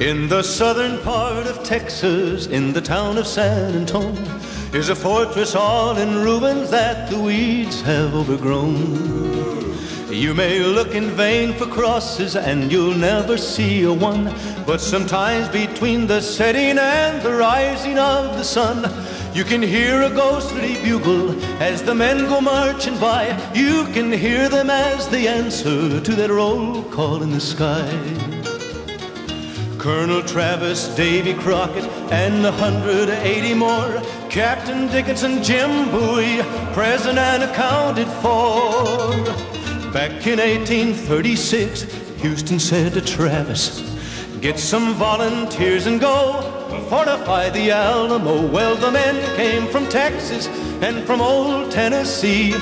In the southern part of Texas, in the town of San Antonio, is a fortress all in ruins that the weeds have overgrown. You may look in vain for crosses and you'll never see a one. But sometimes between the setting and the rising of the sun, you can hear a ghostly bugle as the men go marching by. You can hear them as they answer to that roll call in the sky. Colonel Travis, Davy Crockett, and a 180 more. Captain Dickinson, Jim Bowie, present and accounted for. Back in 1836, Houston said to Travis, Get some volunteers and go fortify the Alamo. Well, the men came from Texas and from old Tennessee,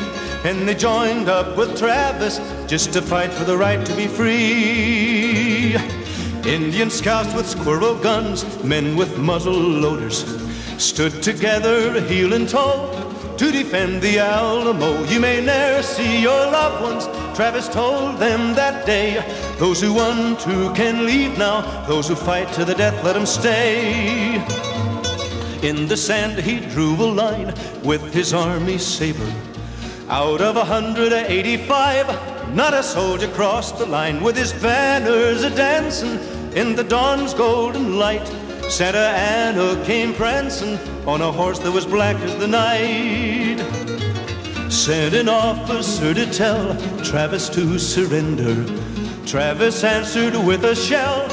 and they joined up with Travis just to fight for the right to be free. Indian scouts with squirrel guns, men with muzzle loaders, stood together heel and toe to defend the Alamo. You may ne'er see your loved ones, Travis told them that day. Those who want to can leave now, those who fight to the death, let them stay. In the sand he drew a line with his army saber. Out of 185, not a soldier crossed the line with his banners a dancing in the dawn's golden light. Santa Anna came prancing on a horse that was black as the night. Sent an officer to tell Travis to surrender. Travis answered with a shell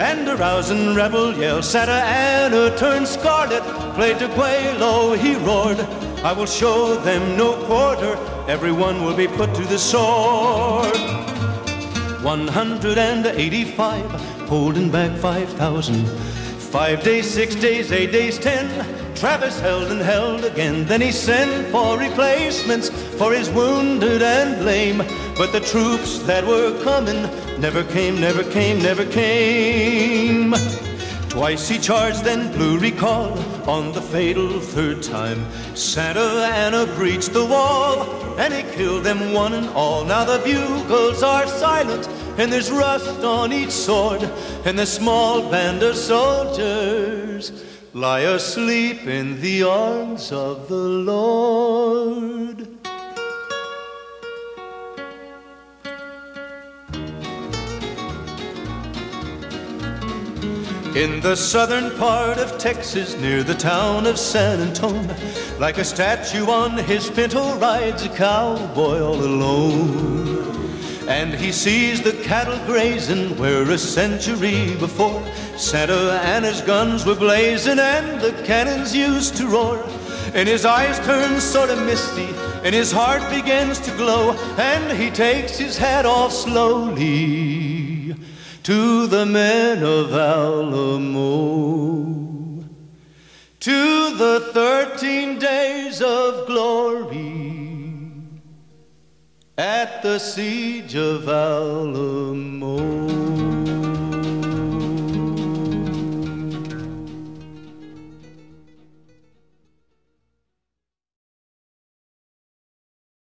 and a rousing rebel yell. Santa Anna turned scarlet, play Degüello, he roared. I will show them no quarter, everyone will be put to the sword. 185, holding back 5,000. Five days, six days, eight days, ten. Travis held and held again. Then he sent for replacements for his wounded and lame. But the troops that were coming never came, never came, never came. Twice he charged, then blew recall. On the fatal third time, Santa Anna breached the wall, and he killed them one and all. Now the bugles are silent, and there's rust on each sword, and the small band of soldiers lie asleep in the arms of the Lord. In the southern part of Texas, near the town of San Antonio, like a statue on his pinto rides a cowboy all alone. And he sees the cattle grazing where a century before Santa Anna's guns were blazing and the cannons used to roar. And his eyes turn sort of misty and his heart begins to glow and he takes his hat off slowly to the men of Alamo. To the thirteen days of glory at the siege of Alamo.